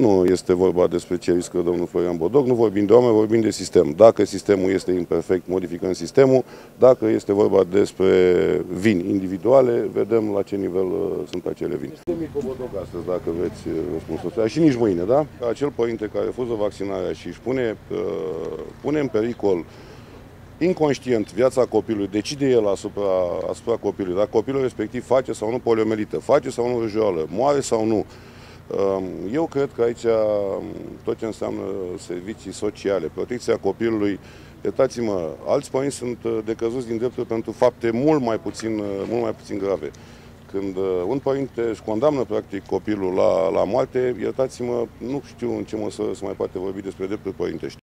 Nu este vorba despre ce riscă domnul Florian Bodoc, nu vorbim de oameni, vorbim de sistem. Dacă sistemul este imperfect, modificăm sistemul. Dacă este vorba despre vini individuale, vedem la ce nivel uh, sunt acele vini. Este mic Bodoc astăzi, dacă veți uh, răspunsul Și nici mâine, da? Acel părinte care refuză vaccinarea și își pune, uh, pune în pericol inconștient viața copilului, decide el asupra, asupra copilului, dacă copilul respectiv face sau nu poliomelită, face sau nu râjoală, moare sau nu, Um, eu cred că aici um, tot ce înseamnă servicii sociale, protecția copilului, iertați-mă, alți părinți sunt uh, decăzuți din dreptul pentru fapte mult mai puțin, uh, mult mai puțin grave. Când uh, un părinte își condamnă practic copilul la, la moarte, iertați-mă, nu știu în ce măsură se mai poate vorbi despre dreptul părintești.